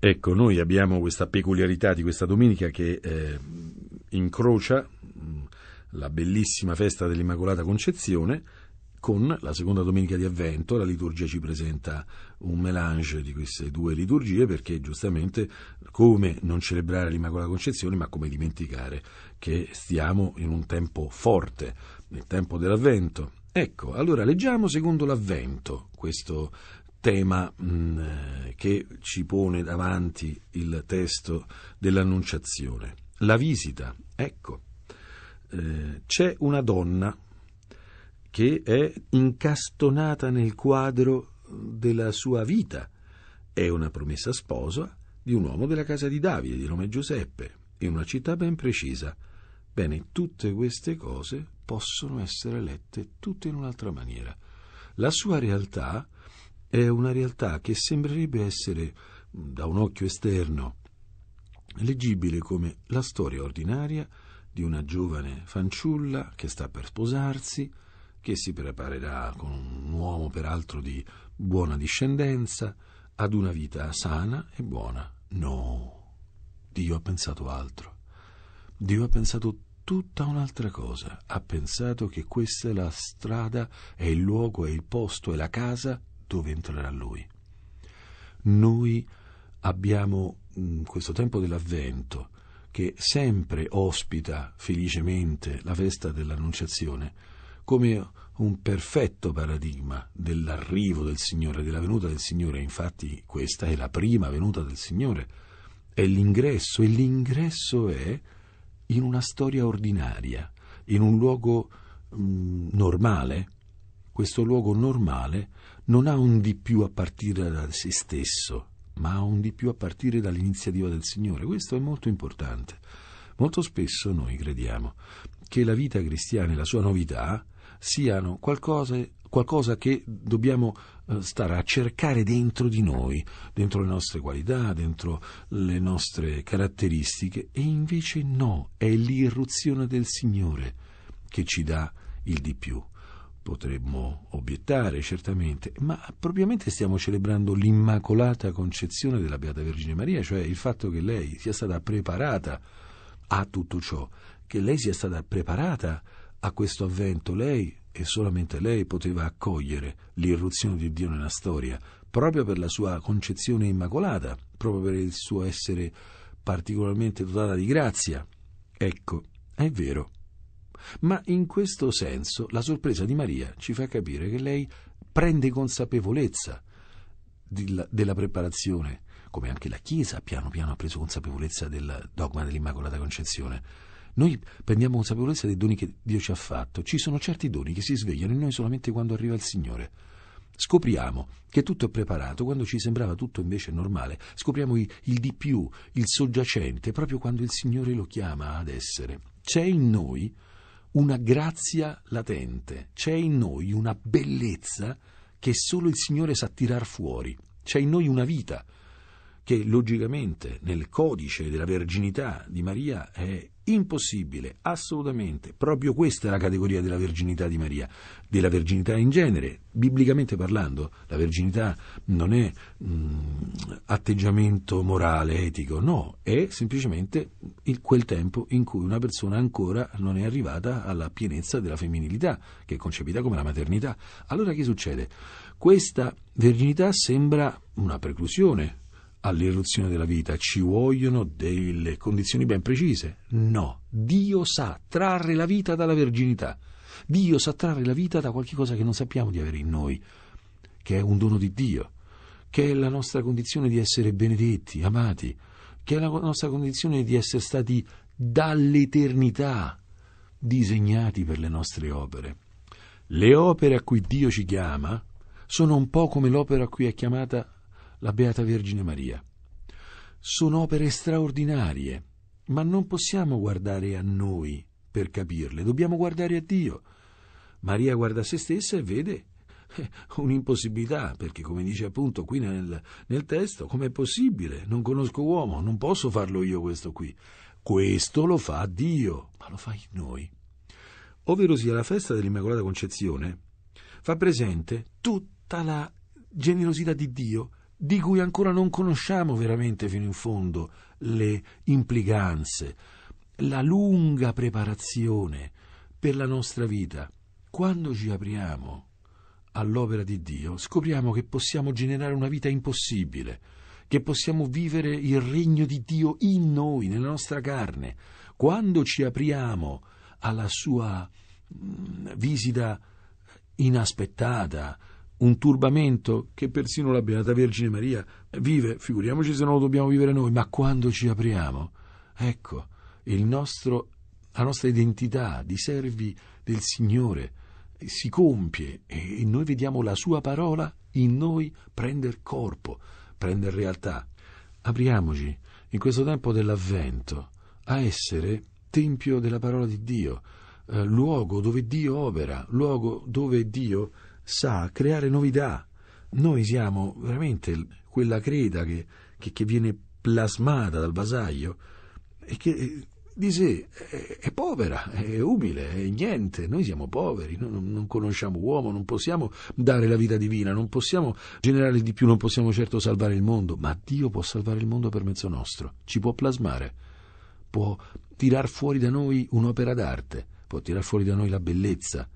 Ecco, noi abbiamo questa peculiarità di questa domenica che eh, incrocia mh, la bellissima festa dell'Immacolata Concezione con la seconda domenica di Avvento. La liturgia ci presenta un melange di queste due liturgie perché giustamente come non celebrare l'Immacolata Concezione ma come dimenticare che stiamo in un tempo forte, nel tempo dell'Avvento. Ecco, allora leggiamo secondo l'Avvento questo tema mh, mm, che ci pone davanti il testo dell'Annunciazione. La visita, ecco, eh, c'è una donna che è incastonata nel quadro della sua vita, è una promessa sposa di un uomo della casa di Davide, di nome Giuseppe, in una città ben precisa. Bene, tutte queste cose possono essere lette tutte in un'altra maniera. La sua realtà è una realtà che sembrerebbe essere, da un occhio esterno, leggibile come la storia ordinaria di una giovane fanciulla che sta per sposarsi, che si preparerà con un uomo peraltro di buona discendenza ad una vita sana e buona. No, Dio ha pensato altro. Dio ha pensato tutta un'altra cosa. Ha pensato che questa è la strada, è il luogo, è il posto, è la casa dove entrerà Lui. Noi abbiamo in questo tempo dell'Avvento, che sempre ospita felicemente la festa dell'Annunciazione, come un perfetto paradigma dell'arrivo del Signore, della venuta del Signore. Infatti questa è la prima venuta del Signore, è l'ingresso e l'ingresso è in una storia ordinaria, in un luogo mh, mm, normale. Questo luogo normale non ha un di più a partire da se stesso, ma ha un di più a partire dall'iniziativa del Signore. Questo è molto importante. Molto spesso noi crediamo che la vita cristiana e la sua novità siano qualcosa, qualcosa che dobbiamo eh, stare a cercare dentro di noi, dentro le nostre qualità, dentro le nostre caratteristiche, e invece no, è l'irruzione del Signore che ci dà il di più. Potremmo obiettare certamente, ma propriamente stiamo celebrando l'Immacolata Concezione della Beata Vergine Maria, cioè il fatto che lei sia stata preparata a tutto ciò, che lei sia stata preparata a questo avvento. Lei e solamente lei poteva accogliere l'irruzione di Dio nella storia, proprio per la sua concezione immacolata, proprio per il suo essere particolarmente dotata di grazia. Ecco, è vero, ma in questo senso la sorpresa di Maria ci fa capire che lei prende consapevolezza della preparazione, come anche la Chiesa piano piano ha preso consapevolezza del dogma dell'Immacolata Concezione. Noi prendiamo consapevolezza dei doni che Dio ci ha fatto. Ci sono certi doni che si svegliano in noi solamente quando arriva il Signore. Scopriamo che tutto è preparato quando ci sembrava tutto invece normale. Scopriamo il, il di più, il soggiacente, proprio quando il Signore lo chiama ad essere. C'è in noi una grazia latente, c'è in noi una bellezza che solo il Signore sa tirar fuori, c'è in noi una vita che logicamente nel codice della verginità di Maria è impossibile, assolutamente. Proprio questa è la categoria della verginità di Maria, della verginità in genere. Biblicamente parlando, la verginità non è mh, mm, atteggiamento morale, etico, no, è semplicemente il, quel tempo in cui una persona ancora non è arrivata alla pienezza della femminilità, che è concepita come la maternità. Allora che succede? Questa verginità sembra una preclusione, all'irruzione della vita ci vogliono delle condizioni ben precise. No, Dio sa trarre la vita dalla verginità. Dio sa trarre la vita da qualcosa che non sappiamo di avere in noi, che è un dono di Dio, che è la nostra condizione di essere benedetti, amati, che è la nostra condizione di essere stati dall'eternità disegnati per le nostre opere. Le opere a cui Dio ci chiama sono un po' come l'opera a cui è chiamata la Beata Vergine Maria. Sono opere straordinarie, ma non possiamo guardare a noi per capirle, dobbiamo guardare a Dio. Maria guarda se stessa e vede eh, un'impossibilità, perché come dice appunto qui nel, nel testo, com'è possibile? Non conosco uomo, non posso farlo io questo qui. Questo lo fa Dio, ma lo fa in noi. Ovvero sia la festa dell'Immacolata Concezione fa presente tutta la generosità di Dio di cui ancora non conosciamo veramente fino in fondo le implicanze, la lunga preparazione per la nostra vita. Quando ci apriamo all'opera di Dio, scopriamo che possiamo generare una vita impossibile, che possiamo vivere il regno di Dio in noi, nella nostra carne. Quando ci apriamo alla sua mm, visita inaspettata, un turbamento che persino la Beata Vergine Maria vive, figuriamoci se non lo dobbiamo vivere noi, ma quando ci apriamo, ecco, nostro, la nostra identità di servi del Signore si compie e noi vediamo la sua parola in noi prendere corpo, prendere realtà. Apriamoci in questo tempo dell'avvento a essere tempio della parola di Dio, eh, luogo dove Dio opera, luogo dove Dio sa creare novità. Noi siamo veramente quella creta che, che, che viene plasmata dal vasaglio e che di sé è, è, povera, è umile, è niente. Noi siamo poveri, non, non, conosciamo uomo, non possiamo dare la vita divina, non possiamo generare di più, non possiamo certo salvare il mondo, ma Dio può salvare il mondo per mezzo nostro, ci può plasmare, può tirar fuori da noi un'opera d'arte, può tirar fuori da noi la bellezza.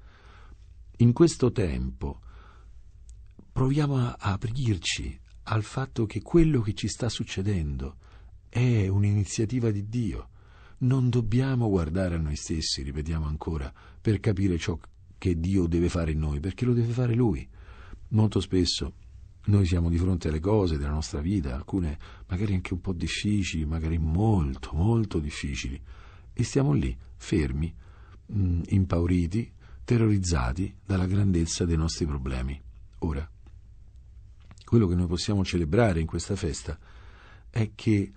In questo tempo proviamo a aprirci al fatto che quello che ci sta succedendo è un'iniziativa di Dio non dobbiamo guardare a noi stessi, ripetiamo ancora, per capire ciò che Dio deve fare in noi, perché lo deve fare Lui. Molto spesso noi siamo di fronte alle cose della nostra vita, alcune magari anche un po' difficili, magari molto, molto difficili, e stiamo lì, fermi, mh, impauriti, terrorizzati dalla grandezza dei nostri problemi. Ora, quello che noi possiamo celebrare in questa festa è che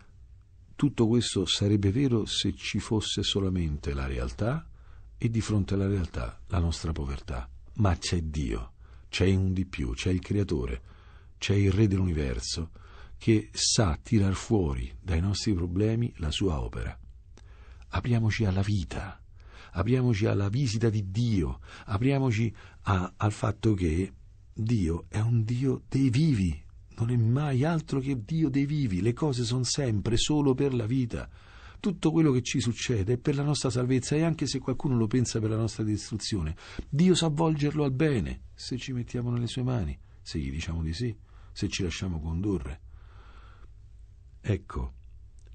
tutto questo sarebbe vero se ci fosse solamente la realtà e di fronte alla realtà la nostra povertà. Ma c'è Dio, c'è un di più, c'è il Creatore, c'è il Re dell'universo che sa tirar fuori dai nostri problemi la sua opera. Apriamoci alla vita, apriamoci alla visita di Dio, apriamoci a, al fatto che Dio è un Dio dei vivi, non è mai altro che Dio dei vivi, le cose sono sempre solo per la vita. Tutto quello che ci succede è per la nostra salvezza e anche se qualcuno lo pensa per la nostra distruzione, Dio sa volgerlo al bene se ci mettiamo nelle sue mani, se gli diciamo di sì, se ci lasciamo condurre. Ecco,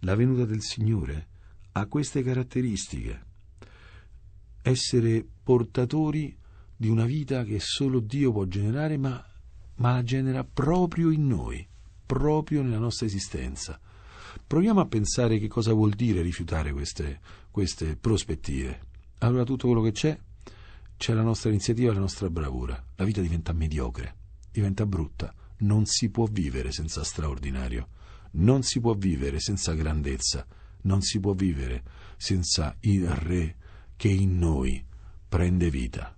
la venuta del Signore ha queste caratteristiche. Essere portatori di una vita che solo Dio può generare, ma ma la genera proprio in noi, proprio nella nostra esistenza. Proviamo a pensare che cosa vuol dire rifiutare queste, queste prospettive. Allora tutto quello che c'è, c'è la nostra iniziativa, la nostra bravura. La vita diventa mediocre, diventa brutta. Non si può vivere senza straordinario, non si può vivere senza grandezza, non si può vivere senza il Re che in noi prende vita.